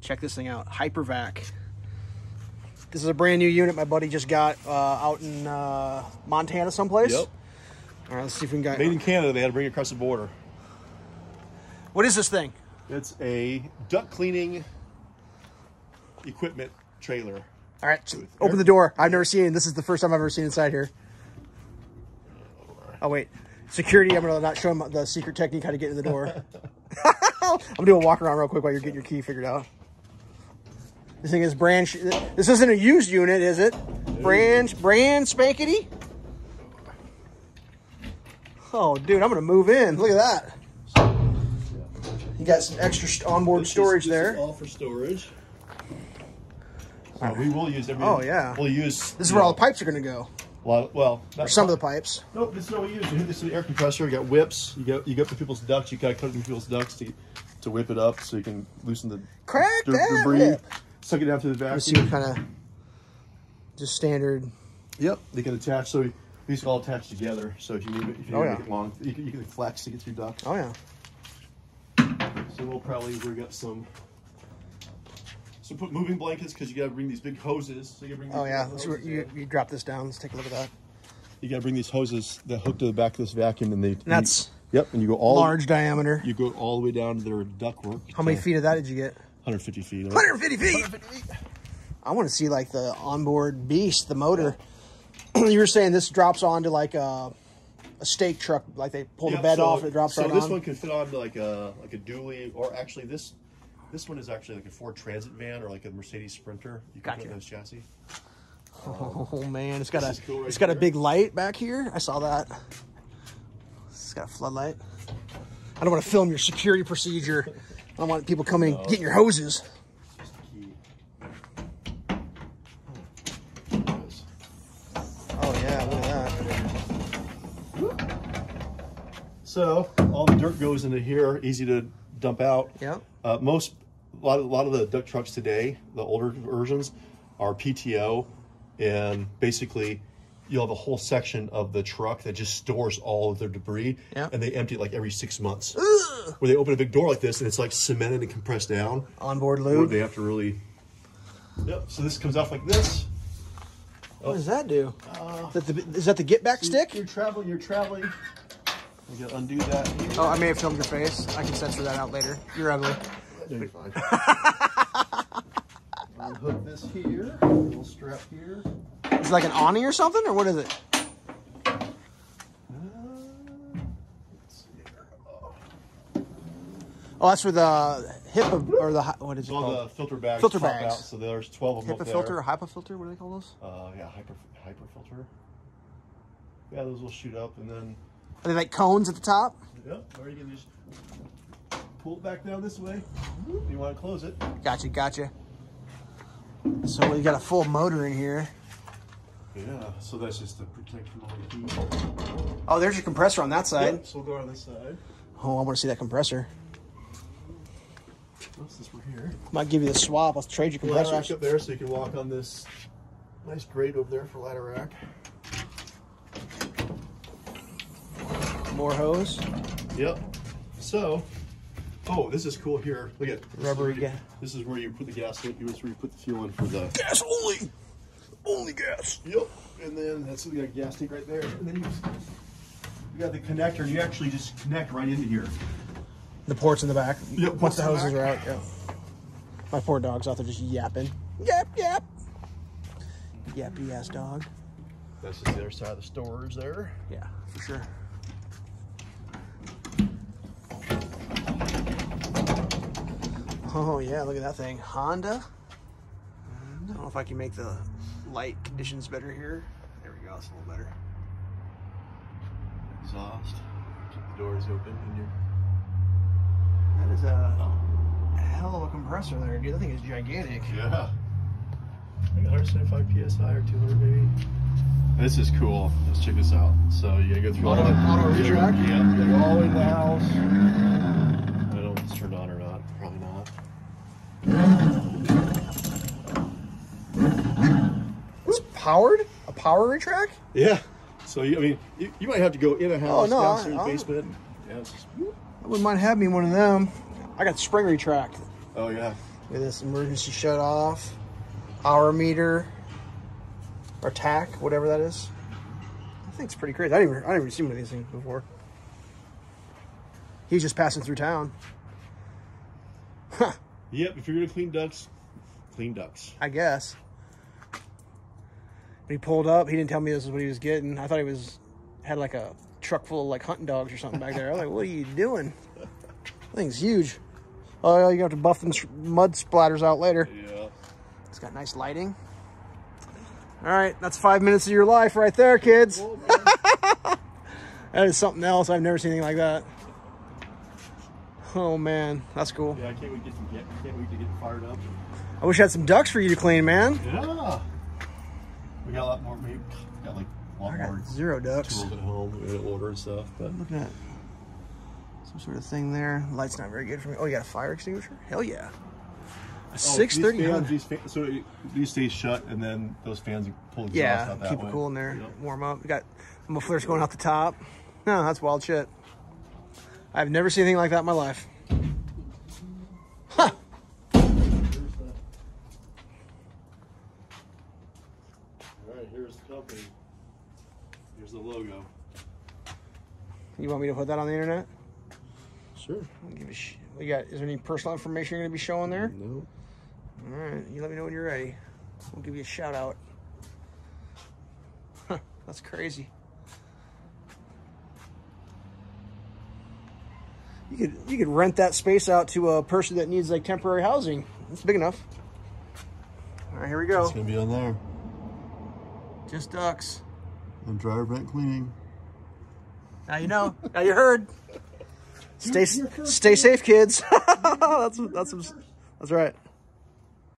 Check this thing out, Hypervac. This is a brand new unit my buddy just got uh, out in uh, Montana someplace. Yep. All right, let's see if we can get. Made in Canada. They had to bring it across the border. What is this thing? It's a duct cleaning equipment trailer. All right, open the door. I've never seen it. This is the first time I've ever seen inside here. Oh wait, security. I'm gonna not show them the secret technique how to get in the door. I'm gonna do a walk around real quick while you're getting your key figured out. This thing is brand. sh- This isn't a used unit, is it? Brand, brand spankety. Oh, dude, I'm gonna move in. Look at that. You got some extra st- onboard This is- storage this there. Is all for storage. So we will use every. Oh, yeah. We'll use. This is where know, all the pipes are gonna go. a lot- well, Or not some of the pipes. No, this is what we use. You hit this is the air compressor. You got whips. You go, you got the people's ducts. You got to cut in people's ducts to to whip it up so you can loosen the Crack de- that debris. whip. Suck it down to the Let's see what vacuum. kind of just standard. Yep, they can attach. So these all attach together. So if you need it, if you Oh, need yeah. make it long, you can, you can flex to get through duct. Oh yeah. So we'll probably we up some. So put moving blankets because you got to bring these big hoses. So you bring. These Oh yeah. Let's, you, you drop this down. Let's take a look at that. You got to bring these hoses that hook to the back of this vacuum, and they. That's Yep, and you go all Large diameter. You go all the way down to their ductwork. How many feet of that did you get? 150 feet. 150 feet. I want to see like the onboard beast, the motor. you were saying this drops onto like a, a stake truck, like they pull the bed so- off and it drops on. so right this one can fit onto like a like a dually, or actually this this one is actually like a Ford Transit van or like a Mercedes Sprinter. You can Gotcha. put those chassis. Oh man, it's got a This is cool right it's got a big light back here. I saw that. It's got a floodlight. I don't want to film your security procedure. I don't want people coming getting your hoses. Just the key. Oh yeah, look at that. So all the dirt goes into here, easy to dump out. Yeah. Uh, most a lot of a lot of the duct trucks today, the older versions, are PTO, and basically you'll have a whole section of the truck that just stores all of their debris, Yeah. and they empty it like every six months. Where they open a big door like this, and it's like cemented and compressed down. Onboard lube. they have to really. Yep. So this comes off like this. Oh. What does that do? is, that the, is that the get back stick? You're traveling. You're traveling. You gotta undo that. Here. Oh, I may have filmed your face. I can censor that out later. You're ugly. No, you're fine. Unhook this here. Little strap here. Like an awning or something, or what is it? Uh, let's see here. Oh. That's for the HEPA or the what is it All called? the filter bags. Filter bags. Out, so there's 12 of them HEPA there. filter or HIPAA filter? What do they call those? Uh, yeah, hyper hyper filter. Yeah, those will shoot up and then. Are they like cones at the top? Yep. Or you can just pull it back down this way. You want to close it? Gotcha, gotcha. So we got a full motor in here. Yeah. So that's just to protect from all the heat. Oh, there's your compressor on that side. Yep, So we'll go on this side. Oh, I want to see that compressor. What's this one here? Might give you the swap. I'll trade your Ladder rack compressor. up there so you can walk on this nice grate over there for ladder rack. More hose. Yep. So, oh, this is cool here. Look at this Rubbery Is where you, ga- this is where you put the gas in. This is where you put the fuel in for the. Gas only. Only gas. Yep. And then that's we got gas tank right there. And then you, you got the connector. And you actually just connect right into here. The ports in the back. Yep, Once the hoses in the are out. Yeah. My poor dog's out there just yapping. Yap yap. Yappy ass dog. That's just the other side of the storage there. Yeah, for sure. Oh yeah, look at that thing. Honda. I don't know if I can make the light conditions better here. There we go, it's a little better. Exhaust. Keep the doors open. And you're, That is a oh. hell of a compressor there, dude. That thing is gigantic. yeah. Like 175 psi or 200 maybe. This is cool. Let's check this out. So you gotta go through Auto- all the auto retract? Yeah, you gotta go all the way to the house. I don't know if it's turned on or not. Probably not. It's powered? A power retract? Yeah. So you, I mean, you, you might have to go in a house, oh, no, downstairs I- I- basement. I wouldn't mind having me one of them. I got spring retract. oh yeah. At this emergency shut off, hour meter, or tack, whatever that is. I think it's pretty crazy. I didn't even, I didn't even seen one of these things before. He's just passing through town. Huh, Yep, if you're gonna clean ducks, clean ducks. I guess. When he pulled up, he didn't tell me this is what he was getting. I thought he was had like a truck full of like hunting dogs or something back there. I was like, what are you doing? That thing's huge. Oh, yeah, you have to buff them mud splatters out later. Yeah. It's got nice lighting. All right, that's five minutes of your life right there, kids. That is something else. I've never seen anything like that. Oh man, that's cool. Yeah, I can't wait to get some get, can't wait to get fired up. I wish I had some ducks for you to clean, man. Yeah. We got a lot more maybe got like a lot I more got zero ducks. tools at home. We're gonna order and stuff. But Looking at some sort of thing there. Light's not very good for me. Oh, you got a fire extinguisher? Hell yeah. A Oh, six thirty. fans, these fans, so these stay shut, and then those fans pull exhaust Yeah, out that keep way. it cool in there. Yep. Warm up. We got mufflers going out the top. No, that's wild shit. I've never seen anything like that in my life. Huh. All right, here's the company. Here's the logo. You want me to put that on the internet? Sure. I'll give a sh- we got. Is there any personal information you're going to be showing there? No. All right. You let me know when you're ready. We'll give you a shout out. Huh, that's crazy. You could you could rent that space out to a person that needs like temporary housing. It's big enough. All right, here we go. It's gonna be on there. Just ducks. And dryer vent cleaning. Now you know. now you heard. Stay stay safe, kids. that's that's that's right.